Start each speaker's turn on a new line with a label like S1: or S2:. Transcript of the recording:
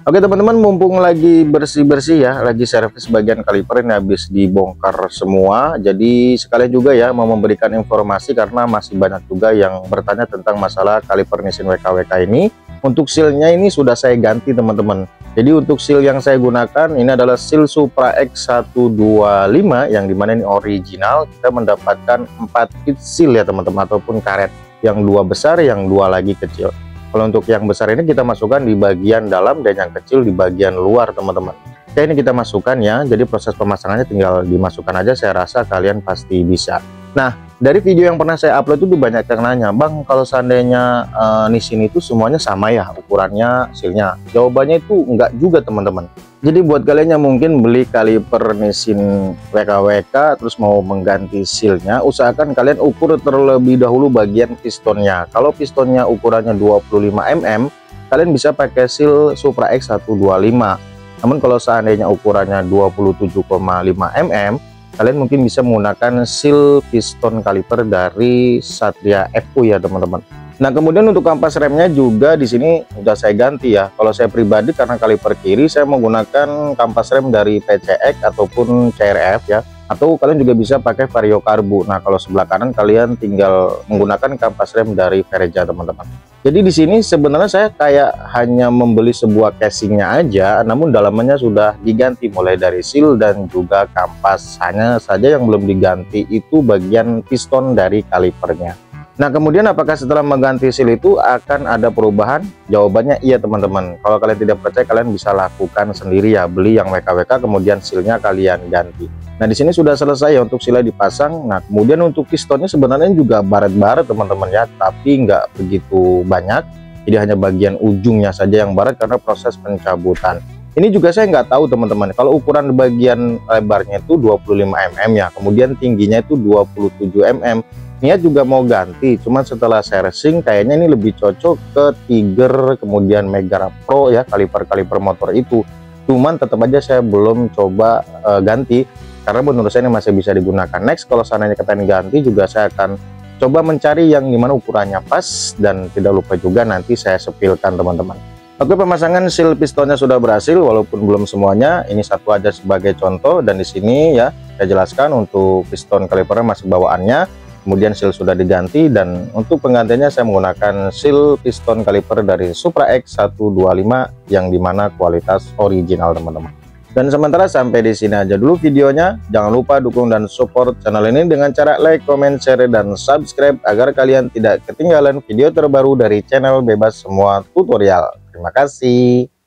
S1: Oke teman-teman mumpung lagi bersih-bersih ya lagi servis bagian kaliper ini habis dibongkar semua. Jadi sekalian juga ya mau memberikan informasi karena masih banyak juga yang bertanya tentang masalah kaliper Nissin WKWK ini. Untuk sealnya ini sudah saya ganti teman-teman. Jadi untuk seal yang saya gunakan ini adalah seal Supra X125 yang di mana ini original. Kita mendapatkan 4 kit seal ya teman-teman ataupun karet. Yang dua besar yang dua lagi kecil kalau untuk yang besar ini kita masukkan di bagian dalam dan yang kecil di bagian luar teman-teman. Oke ini kita masukkan ya. Jadi proses pemasangannya tinggal dimasukkan aja. Saya rasa kalian pasti bisa. Nah dari video yang pernah saya upload itu banyak yang nanya Bang kalau seandainya uh, Nissin itu semuanya sama ya ukurannya hasilnya jawabannya itu enggak juga teman-teman jadi buat kalian yang mungkin beli kaliper Nissin WKWK terus mau mengganti sealnya, usahakan kalian ukur terlebih dahulu bagian pistonnya. Kalau pistonnya ukurannya 25 mm, kalian bisa pakai seal Supra X125. Namun kalau seandainya ukurannya 27,5 mm, kalian mungkin bisa menggunakan seal piston kaliper dari Satria FU ya teman-teman. Nah kemudian untuk kampas remnya juga di sini sudah saya ganti ya. Kalau saya pribadi karena kaliper kiri saya menggunakan kampas rem dari PCX ataupun CRF ya. Atau kalian juga bisa pakai Vario Karbu. Nah kalau sebelah kanan kalian tinggal menggunakan kampas rem dari Vereja teman-teman. Jadi di sini sebenarnya saya kayak hanya membeli sebuah casingnya aja, namun dalamannya sudah diganti mulai dari seal dan juga kampas. Hanya saja yang belum diganti itu bagian piston dari kalipernya. Nah kemudian apakah setelah mengganti seal itu akan ada perubahan? Jawabannya iya teman-teman. Kalau kalian tidak percaya kalian bisa lakukan sendiri ya beli yang WKWK kemudian sealnya kalian ganti. Nah di sini sudah selesai ya untuk sealnya dipasang. Nah kemudian untuk pistonnya sebenarnya juga baret-baret teman-teman ya, tapi nggak begitu banyak. Jadi hanya bagian ujungnya saja yang baret karena proses pencabutan. Ini juga saya nggak tahu teman-teman. Kalau ukuran bagian lebarnya itu 25 mm ya, kemudian tingginya itu 27 mm niat juga mau ganti cuman setelah servicing kayaknya ini lebih cocok ke Tiger kemudian Megara Pro ya kaliper-kaliper motor itu. Cuman tetap aja saya belum coba uh, ganti karena menurut saya ini masih bisa digunakan. Next kalau seandainya kita ganti juga saya akan coba mencari yang di mana ukurannya pas dan tidak lupa juga nanti saya sepilkan teman-teman. Oke pemasangan seal pistonnya sudah berhasil walaupun belum semuanya. Ini satu aja sebagai contoh dan di sini ya saya jelaskan untuk piston kalipernya masih bawaannya kemudian seal sudah diganti dan untuk penggantinya saya menggunakan seal piston kaliper dari Supra X125 yang di mana kualitas original teman-teman. Dan sementara sampai di sini aja dulu videonya. Jangan lupa dukung dan support channel ini dengan cara like comment share dan subscribe agar kalian tidak ketinggalan video terbaru dari channel bebas semua tutorial. Terima kasih